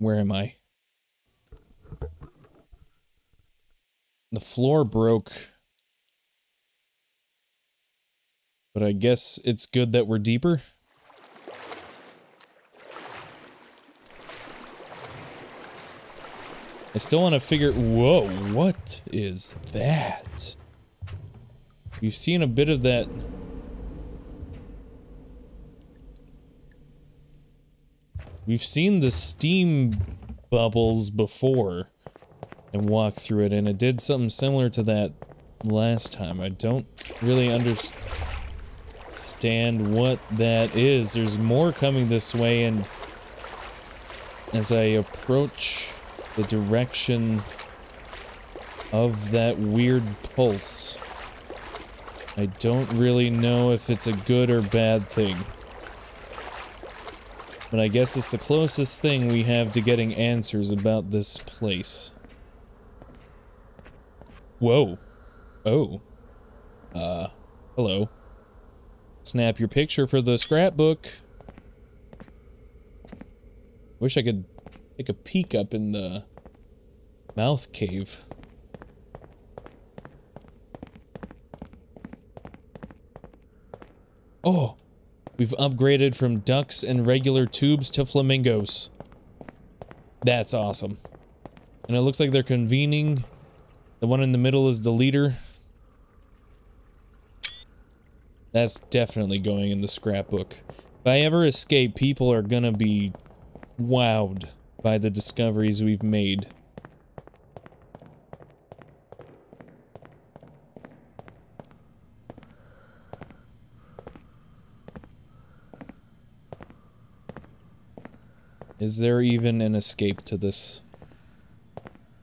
Where am I? The floor broke. But I guess it's good that we're deeper. I still want to figure- whoa, what is that? You've seen a bit of that- We've seen the steam bubbles before and walked through it, and it did something similar to that last time. I don't really understand what that is. There's more coming this way, and as I approach the direction of that weird pulse, I don't really know if it's a good or bad thing. But I guess it's the closest thing we have to getting answers about this place. Whoa. Oh. Uh, hello. Snap your picture for the scrapbook. Wish I could take a peek up in the mouth cave. Oh, we've upgraded from ducks and regular tubes to flamingos. That's awesome. And it looks like they're convening. The one in the middle is the leader. That's definitely going in the scrapbook. If I ever escape, people are gonna be wowed by the discoveries we've made. Is there even an escape to this?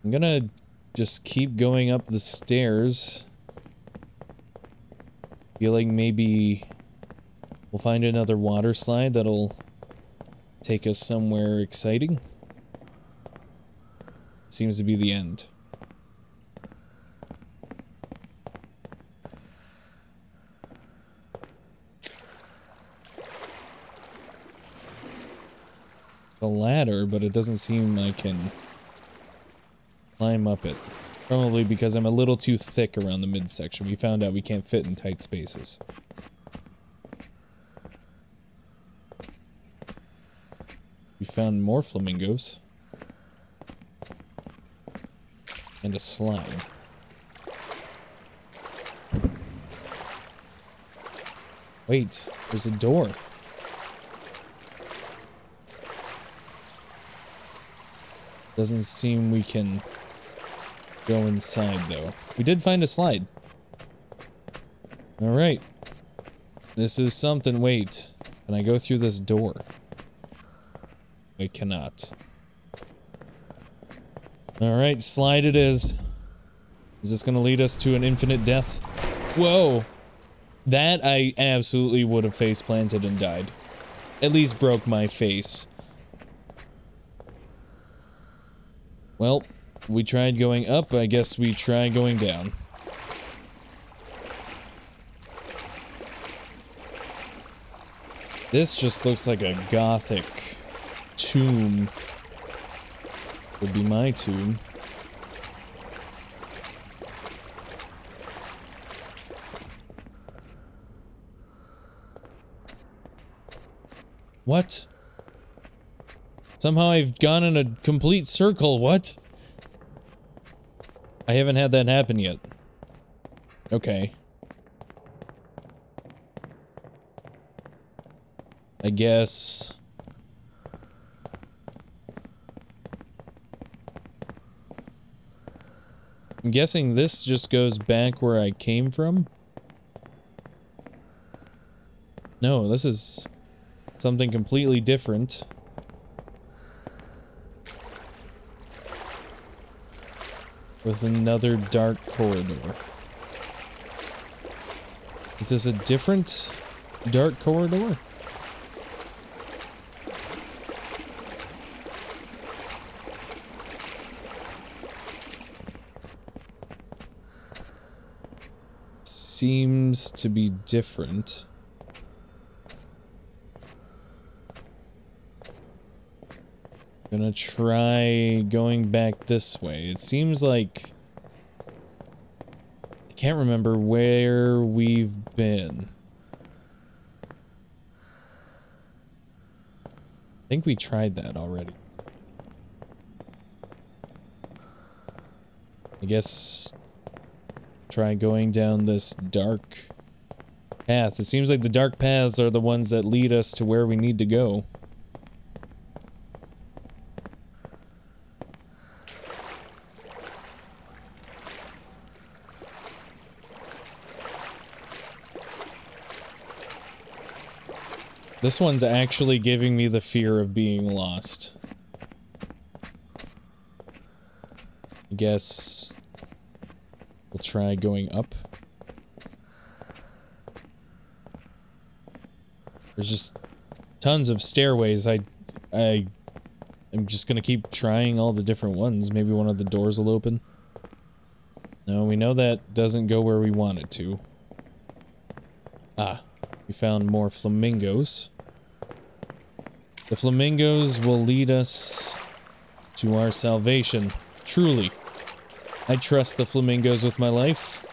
I'm gonna just keep going up the stairs. Feeling maybe we'll find another water slide that'll take us somewhere exciting. Seems to be the end. A ladder, but it doesn't seem I can climb up it. Probably because I'm a little too thick around the midsection. We found out we can't fit in tight spaces. We found more flamingos. And a slide. Wait, there's a door. Doesn't seem we can go inside, though. We did find a slide. Alright. This is something. Wait. Can I go through this door? I cannot. Alright, slide it is. Is this gonna lead us to an infinite death? Whoa! That I absolutely would have face planted and died. At least broke my face. Well, we tried going up, I guess we try going down. This just looks like a gothic tomb. Would be my tomb. What? Somehow I've gone in a complete circle, what? I haven't had that happen yet. Okay. I guess... I'm guessing this just goes back where I came from? No, this is something completely different. With another dark corridor. Is this a different dark corridor? Seems to be different. Gonna try going back this way. It seems like... I can't remember where we've been. I think we tried that already. I guess try going down this dark path. It seems like the dark paths are the ones that lead us to where we need to go. This one's actually giving me the fear of being lost. I guess we'll try going up. There's just tons of stairways. I, I, I'm just gonna keep trying all the different ones. Maybe one of the doors will open. No, we know that doesn't go where we want it to. Ah. We found more flamingos. The flamingos will lead us to our salvation. Truly. I trust the flamingos with my life.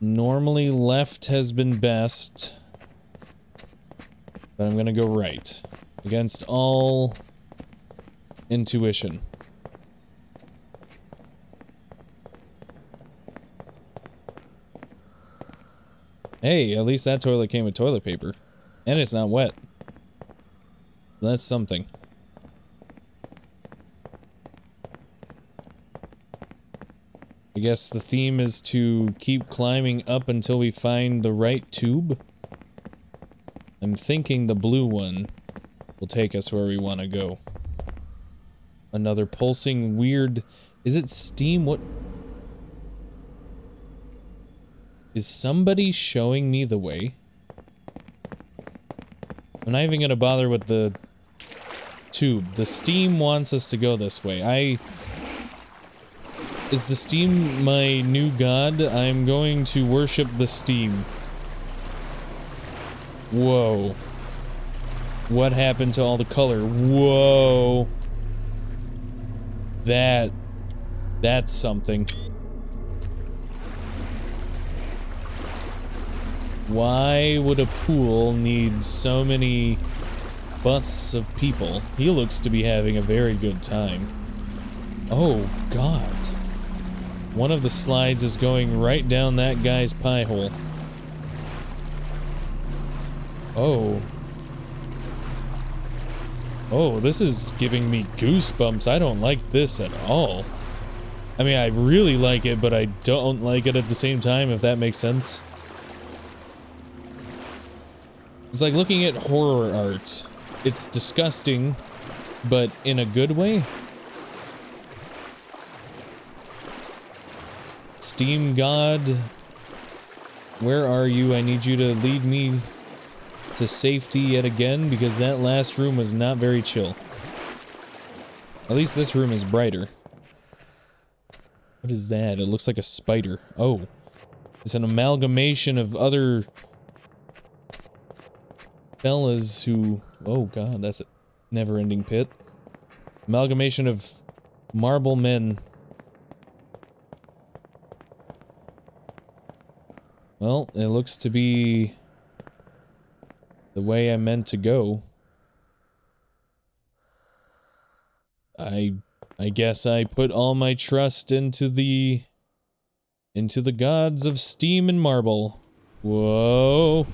Normally left has been best. But I'm gonna go right. Against all intuition. Hey, at least that toilet came with toilet paper. And it's not wet. That's something. I guess the theme is to keep climbing up until we find the right tube? I'm thinking the blue one will take us where we want to go. Another pulsing weird... Is it steam? What... Is somebody showing me the way? I'm not even gonna bother with the tube. The steam wants us to go this way. I... Is the steam my new god? I'm going to worship the steam. Whoa. What happened to all the color? Whoa. That... That's something. Why would a pool need so many busts of people? He looks to be having a very good time. Oh, God. One of the slides is going right down that guy's pie hole. Oh. Oh, this is giving me goosebumps. I don't like this at all. I mean, I really like it, but I don't like it at the same time, if that makes sense. It's like looking at horror art. It's disgusting, but in a good way. Steam God, where are you? I need you to lead me to safety yet again, because that last room was not very chill. At least this room is brighter. What is that? It looks like a spider. Oh. It's an amalgamation of other fellas who... Oh god, that's a never-ending pit. Amalgamation of marble men. Well, it looks to be the way I meant to go. I I guess I put all my trust into the into the gods of steam and marble. Whoa.